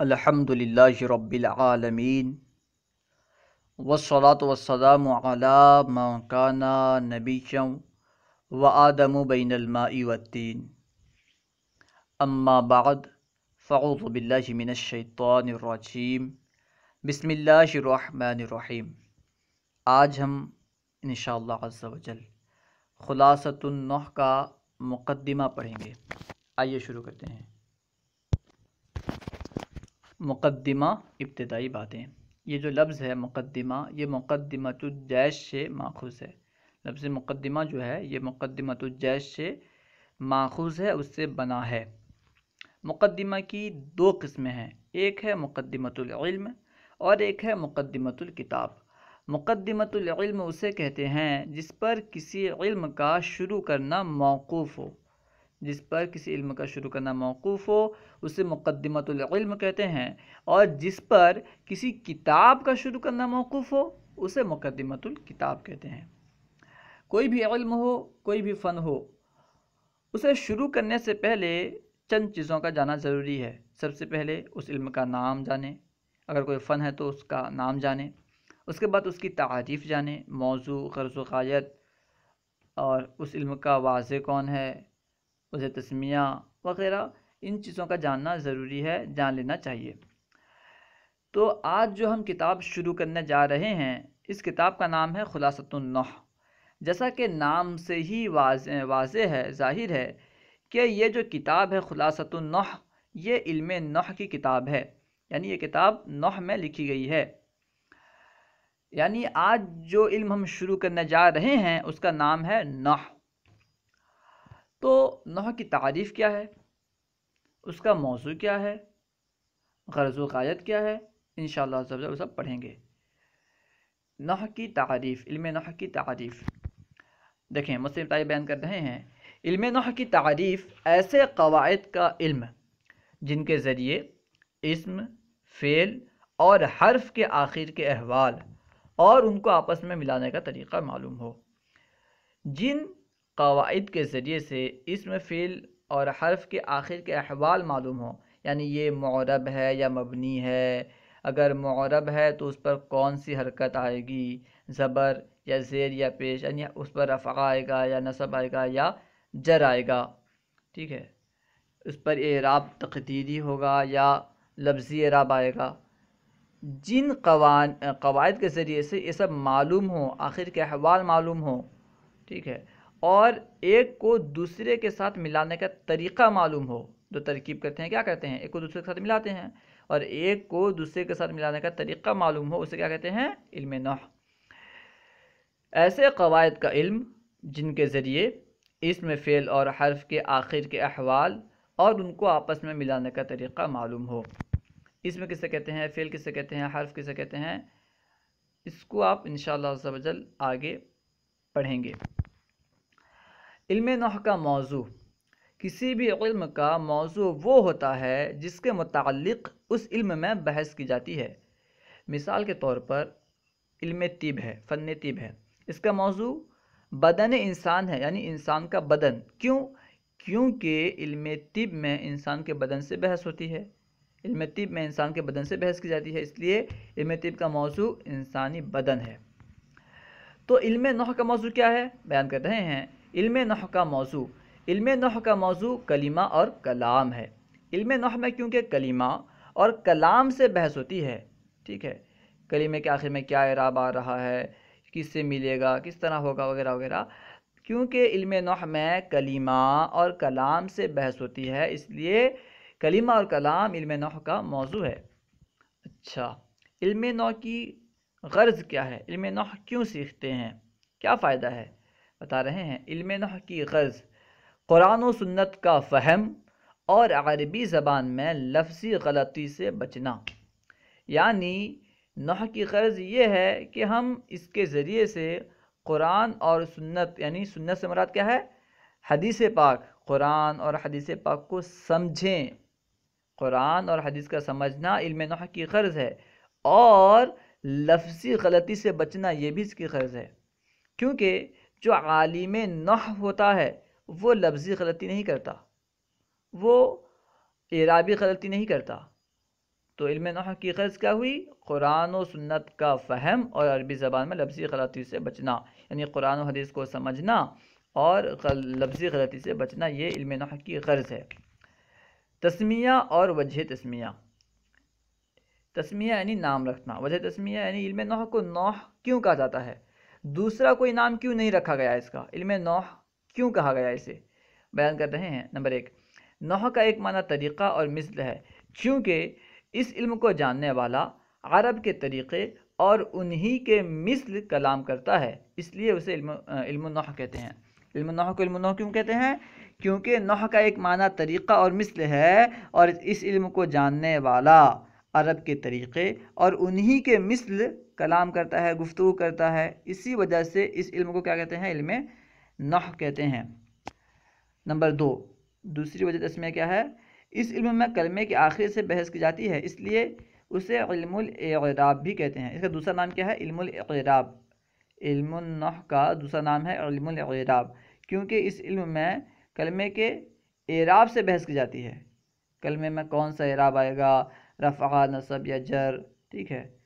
الحمد للہ رب العالمین والصلاة والسلام على من كان نبيا وآدم بين الماء والتين اما بعد، فاعوذ باللہ من الشیطان الرجیم. بسم اللہ الرحمن الرحیم. آج ہم انشاءاللہ عز و جل خلاصۃ النح کا مقدمہ پڑھیں گے. آئیے شروع کرتے ہیں. مقدمہ ابتدائی باتیں۔ یہ جو لفظ ہے مقدمہ، یہ مقدمہ الجیش سے ماخوذ ہے۔ لفظ مقدمہ جو ہے، یہ مقدمہ الجیش سے ماخوذ ہے، اس سے بنا ہے۔ مقدمہ کی دو قسمیں ہیں۔ ایک ہے مقدمۃ العلم اور ایک ہے مقدمۃ الکتاب۔ مقدمۃ العلم اسے کہتے ہیں جس پر کسی علم کا شروع کرنا موقوف ہو۔ جس پر کسی علم کا شروع کرنا موقوف ہو، اسے مقدمۃ العلم کہتے ہیں۔ اور جس پر کسی کتاب کا شروع کرنا موقوف ہو، اسے مقدمۃ الکتاب کہتے ہیں۔ کوئی بھی علم ہو، کوئی بھی فن ہو، اسے شروع کرنے سے پہلے چند چیزوں کا جانا ضروری ہے۔ سب سے پہلے اس علم کا نام جانیں اگر کوئی فن ہے تو اس کا نام جانیں اس کے بعد اس کی تعریف جانیں موضوع، غرض و قایت اور اس علم کا واضح کون ہے؟ اسے تسمیہ وغیرہ، ان چیزوں کا جاننا ضروری ہے، جان لینا چاہیے۔ تو آج جو ہم کتاب شروع کرنے جا رہے ہیں، اس کتاب کا نام ہے خلاصۃ النح جیسا کہ نام سے ہی واضح واضح ہے، ظاہر ہے کہ یہ جو کتاب ہے خلاصۃ النح یہ علم نح کی کتاب ہے۔ یعنی یہ کتاب نح میں لکھی گئی ہے۔ یعنی آج جو علم ہم شروع کرنے جا رہے ہیں، اس کا نام ہے نح تو نحو کی تعریف کیا ہے؟ اس کا موضوع کیا ہے؟ غرض و قایت کیا ہے؟ انشاءاللہ شاء اللہ سب پڑھیں گے۔ نحو کی تعریف، علم نحو کی تعریف۔ دیکھیں، مسلم طائی بیان کر رہے ہیں۔ علم نحو کی تعریف ایسے قواعد کا علم جن کے ذریعے اسم، فعل اور حرف کے آخر کے احوال اور ان کو آپس میں ملانے کا طریقہ معلوم ہو۔ جن قواعد کے ذریعے سے اسم فعل اور حرف کے آخر کے احوال معلوم ہوں۔ یعنی یہ معرب ہے یا مبنی ہے۔ اگر معرب ہے تو اس پر کون سی حرکت آئے گی؟ زبر یا زیر یا پیش یعنی اس پر رفع آئے گا یا نصب آئے گا یا جر آئے گا۔ ٹھیک ہے؟ اس پر اعراب تقدیری ہوگا یا لفظی اعراب آئے گا۔ جن قوان، قواعد کے ذریعے سے یہ سب معلوم ہوں، آخر کے احوال معلوم ہوں۔ ٹھیک ہے؟ اور ایک کو دوسرے کے ساتھ ملانے کا طریقہ معلوم ہو، جو ترکیب کرتے ہیں، کیا کرتے ہیں؟ ایک کو دوسرے کے ساتھ ملاتے ہیں اور ایک کو دوسرے کے ساتھ ملانے کا طریقہ معلوم ہو، اسے کیا کہتے ہیں؟ علم نح ایسے قواعد کا علم جن کے ذریعے اسم فعل اور حرف کے آخر کے احوال اور ان کو آپس میں ملانے کا طریقہ معلوم ہو۔ اسم کسے کہتے ہیں؟ فعل کسے کہتے ہیں؟ حرف کسے کہتے ہیں؟ اس کو آپ انشاءاللہ شاء اللہ آگے پڑھیں گے۔ علم نح کا موضوع۔ کسی بھی علم کا موضوع وہ ہوتا ہے جس کے متعلق اس علم میں بحث کی جاتی ہے۔ مثال کے طور پر علم طب ہے، فن طب ہے۔ اس کا موضوع بدن انسان ہے یعنی انسان کا بدن۔ کیوں؟ کیونکہ علم طب میں انسان کے بدن سے بحث ہوتی ہے۔ علم طب میں انسان کے بدن سے بحث کی جاتی ہے، اس لیے علم طب کا موضوع انسانی بدن ہے۔ تو علم نح کا موضوع کیا ہے؟ بیان کر رہے ہیں۔ علم نحو کا موضوع۔ علم نحو کا موضوع کلمہ اور کلام ہے۔ علم نحو میں کیونکہ کلمہ اور کلام سے بحث ہوتی ہے، ٹھیک ہے؟ کلمے کے آخر میں کیا اعراب آ رہا ہے، کس سے ملے گا، کس طرح ہوگا، وغیرہ وغیرہ۔ کیونکہ علم نحو میں کلمہ اور کلام سے بحث ہوتی ہے، اس لیے کلمہ اور کلام علم نحو کا موضوع ہے۔ اچھا علم نحو کی غرض کیا ہے؟ علم نحو کیوں سیکھتے ہیں؟ کیا فائدہ ہے؟ بتا رہے ہیں، علم نحو کی غرض، قرآن و سنت کا فہم اور عربی زبان میں لفظی غلطی سے بچنا۔ یعنی نحو کی غرض یہ ہے کہ ہم اس کے ذریعے سے قرآن اور سنت یعنی سنت سے مراد کیا ہے؟ حدیث پاک، قرآن اور حدیث پاک کو سمجھیں۔ قرآن اور حدیث کا سمجھنا علم نحو کی غرض ہے اور لفظی غلطی سے بچنا یہ بھی اس کی غرض ہے۔ کیونکہ جو عالم نح ہوتا ہے، وہ لفظی غلطی نہیں کرتا۔ وہ اعرابی غلطی نہیں کرتا۔ تو علم نحو کی غرض کیا ہوئی؟ قرآن و سنت کا فہم اور عربی زبان میں لفظی غلطی سے بچنا یعنی قرآن و حدیث کو سمجھنا اور لفظی غلطی سے بچنا، یہ علم نحو کی غرض ہے۔ تسمیہ اور وجہ تسمیہ۔ تسمیہ یعنی نام رکھنا، وجہ تسمیہ یعنی علم نوح کو نوح کیوں کہا جاتا ہے؟ دوسرا کوئی نام کیوں نہیں رکھا گیا اس کا؟ علم نوح کیوں کہا گیا اسے؟ بیان کر رہے ہیں۔ نمبر ایک، نوح کا ایک معنی طریقہ اور مثل ہے کیونکہ اس علم کو جاننے والا عرب کے طریقے اور انہی کے مثل کلام کرتا ہے، اس لیے اسے علم علم النوح کہتے ہیں۔ علم النوح کو علم النوح کیوں کہتے ہیں؟ کیونکہ نوح کا ایک معنی طریقہ اور مثل ہے اور اس علم کو جاننے والا عرب کے طریقے اور انہی کے مثل کلام کرتا ہے، گفتگو کرتا ہے۔ اسی وجہ سے اس علم کو کیا کہتے ہیں؟ علم نح کہتے ہیں۔ نمبر دو، دوسری وجہ تسمیہ کیا ہے؟ اس علم میں کلمے کے آخر سے بحث کی جاتی ہے، اس لیے اسے علم الاعراب بھی کہتے ہیں۔ اس کا دوسرا نام کیا ہے؟ علم الاعراب علم النح کا دوسرا نام ہے علم الاعراب کیونکہ اس علم میں کلمے کے اعراب سے بحث کی جاتی ہے۔ کلمے میں کون سا اعراب آئے گا؟ رفع نصب یا جر، ٹھیک ہے؟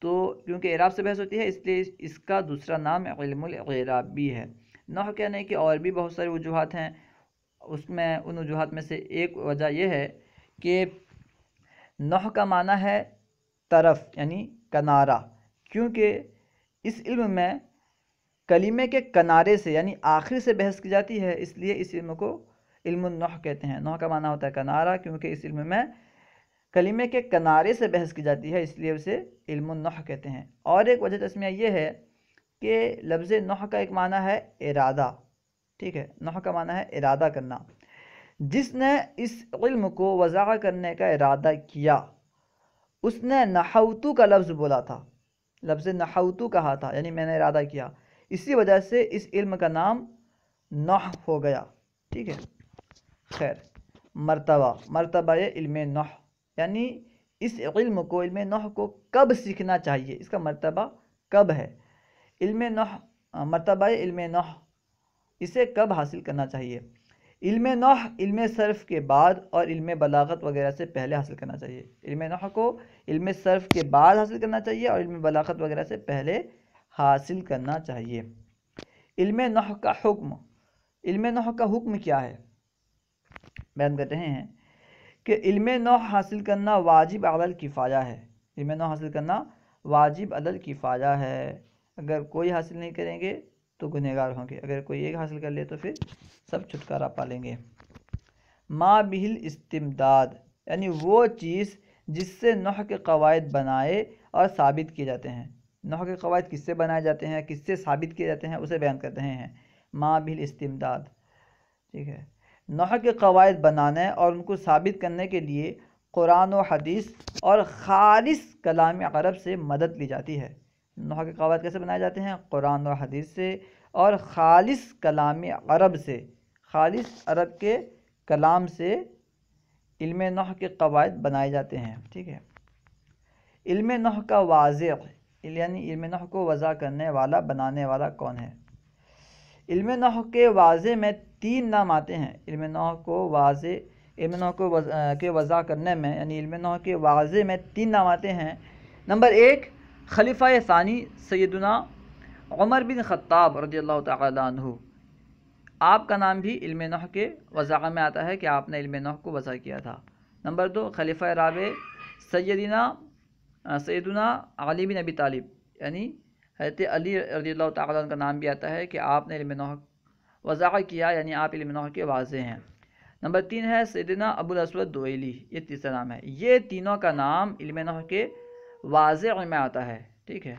تو کیونکہ اعراب سے بحث ہوتی ہے، اس لیے اس کا دوسرا نام علم الاعراب بھی ہے۔ نح کہنے کی اور بھی بہت ساری وجوہات ہیں۔ اس میں، ان وجوہات میں سے ایک وجہ یہ ہے کہ نح کا معنی ہے طرف یعنی کنارہ۔ کیونکہ اس علم میں کلیمے کے کنارے سے یعنی آخر سے بحث کی جاتی ہے، اس لیے اس علم کو علم النح کہتے ہیں۔ نح کا معنی ہوتا ہے کنارہ، کیونکہ اس علم میں کلیمے کے کنارے سے بحث کی جاتی ہے، اس لیے اسے علم النح کہتے ہیں۔ اور ایک وجہ تسمیہ یہ ہے کہ لفظ نح کا ایک معنی ہے ارادہ، ٹھیک ہے نح کا معنی ہے ارادہ کرنا۔ جس نے اس علم کو وضاح کرنے کا ارادہ کیا، اس نے نحوتو کا لفظ بولا تھا، لفظ نحوتو کہا تھا یعنی میں نے ارادہ کیا۔ اسی وجہ سے اس علم کا نام نح ہو گیا، ٹھیک ہے۔ خیر، مرتبہ مرتبہ علم نح یعنی اس علم کو، علم نح کو کب سیکھنا چاہیے؟ اس کا مرتبہ کب ہے؟ علم نح ہاں، مرتبہ علم نح اسے کب حاصل کرنا چاہیے؟ علم نح علم صرف کے بعد اور علم بلاغت وغیرہ سے پہلے حاصل کرنا چاہیے۔ علم نح کو علم صرف کے بعد حاصل کرنا چاہیے اور علم بلاغت وغیرہ سے پہلے حاصل کرنا چاہیے۔ علم نح کا حکم، علم نح کا حکم کیا ہے؟ بیان کر رہے ہیں۔ کہ علم نو حاصل کرنا واجب عدل کفایہ ہے۔ علم نو حاصل کرنا واجب عدل کفایہ ہے۔ اگر کوئی حاصل نہیں کریں گے تو گنہگار ہوں گے۔ اگر کوئی ایک حاصل کر لے تو پھر سب چھٹکارا پالیں گے۔ ما بہل استمداد یعنی وہ چیز جس سے نوح کے قواعد بنائے اور ثابت کیے جاتے ہیں۔ نوح کے قواعد کس سے بنائے جاتے ہیں؟ کس سے ثابت کیے جاتے ہیں؟ اسے بیان کر رہے ہیں۔ ما بہل استمداد، ٹھیک ہے۔ نحو کے قواعد بنانے اور ان کو ثابت کرنے کے لیے قرآن و حدیث اور خالص کلام عرب سے مدد لی جاتی ہے۔ نحو کے قواعد کیسے بنائے جاتے ہیں؟ قرآن و حدیث سے اور خالص کلام عرب سے۔ خالص عرب کے کلام سے علم نحو کے قواعد بنائے جاتے ہیں، ٹھیک ہے۔ علم نحو کا واضح یعنی علم نحو کو وضع کرنے والا، بنانے والا کون ہے؟ علم نحو کے واضح میں تین نام آتے ہیں۔ علم نحو کو واضح، علم نحو کو کے وضع کرنے میں یعنی علم نحو کے واضح میں تین نام آتے ہیں۔ نمبر ایک، خلیفہ ثانی سیدنا عمر بن خطاب رضی اللہ تعالیٰ عنہ۔ آپ کا نام بھی علم نحو کے وضع میں آتا ہے کہ آپ نے علم نحو کو وضع کیا تھا۔ نمبر دو، خلیفہ رابع سیدنا سیدنا علی بن ابی طالب یعنی حضرت علی رضی اللہ تعالیٰ عنہ کا نام بھی آتا ہے کہ آپ نے علم نحو وضاح کیا یعنی آپ علم نحو کے واضح ہیں۔ نمبر تین ہے سیدنا ابو الاسود دویلی یہ تیسرا نام ہے۔ یہ تینوں کا نام علم نحو کے واضح میں آتا ہے، ٹھیک ہے۔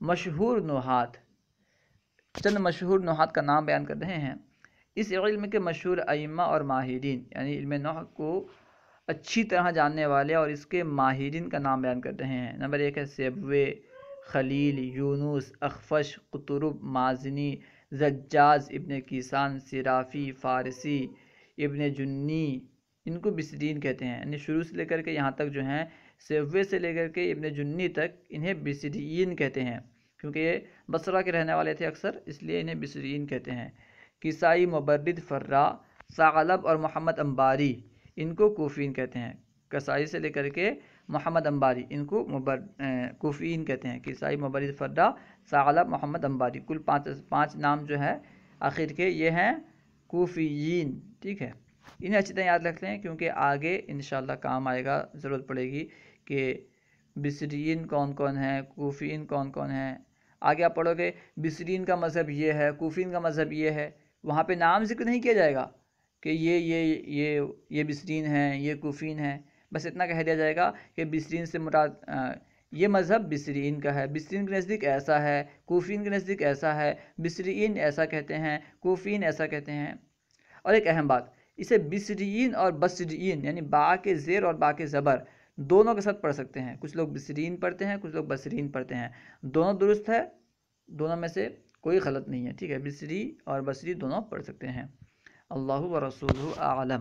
مشہور نحات چند مشہور نحات کا نام بیان کر رہے ہیں۔ اس علم کے مشہور ائمہ اور ماہرین یعنی علم نحو کو اچھی طرح جاننے والے اور اس کے ماہرین کا نام بیان کر رہے ہیں۔ نمبر ایک ہے سیبوے خلیل، یونس، اخفش، قطرب، مازنی زجاز ابن کیسان، صرافی، فارسی، ابن جنی، ان کو بسرین کہتے ہیں۔ یعنی شروع سے لے کر کے یہاں تک جو ہیں سیوے سے لے کر کے ابن جنی تک انہیں بسرین کہتے ہیں۔ کیونکہ یہ بصرہ کے رہنے والے تھے اکثر، اس لیے انہیں بسرین کہتے ہیں۔ کسائی مبرد، فرا، ثعلب اور محمد امباری ان کو کوفین کہتے ہیں۔ کسائی سے لے کر کے محمد امباری ان کو مبر کوفین کہتے ہیں کسائی مبرد فردہ ثعلب محمد امباری کل پانچ پانچ نام جو ہے آخر کے یہ ہیں، کوفیین، ٹھیک ہے؟ انہیں اچھی طرح یاد رکھتے ہیں کیونکہ آگے انشاءاللہ کام آئے گا، ضرورت پڑے گی کہ بصرین کون کون ہیں کوفین کون کون ہیں۔ آگے آپ پڑھو گے، بصرین کا مذہب یہ ہے کوفین کا مذہب یہ ہے، وہاں پہ نام ذکر نہیں کیا جائے گا کہ یہ یہ یہ یہ بصرین ہیں، یہ کوفین ہیں۔ بس اتنا کہہ دیا جائے گا کہ بصرین سے مراد یہ مذہب بصرین کا ہے۔ بصرین کے نزدیک ایسا ہے، کوفین کے نزدیک ایسا ہے بصرین ایسا کہتے ہیں، کوفین ایسا کہتے ہیں۔ اور ایک اہم بات، اسے بصرین اور بصرین یعنی با کے زیر اور با کے زبر، دونوں کے ساتھ پڑھ سکتے ہیں۔ کچھ لوگ بصرین پڑھتے ہیں، کچھ لوگ بصرین پڑھتے ہیں۔ دونوں درست ہے، دونوں میں سے کوئی غلط نہیں ہے، ٹھیک ہے۔ بصری اور بصری دونوں پڑھ سکتے ہیں۔ اللہ و رسول عالم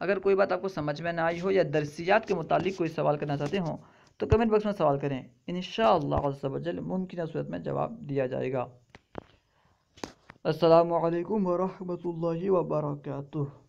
اگر کوئی بات آپ کو سمجھ میں نہ آئی ہو یا درسیات کے متعلق کوئی سوال کرنا چاہتے ہوں، تو کمنٹ باکس میں سوال کریں۔ انشاءاللہ عز و جل ممکنہ صورت میں جواب دیا جائے گا۔ السلام علیکم ورحمۃ اللہ وبرکاتہ۔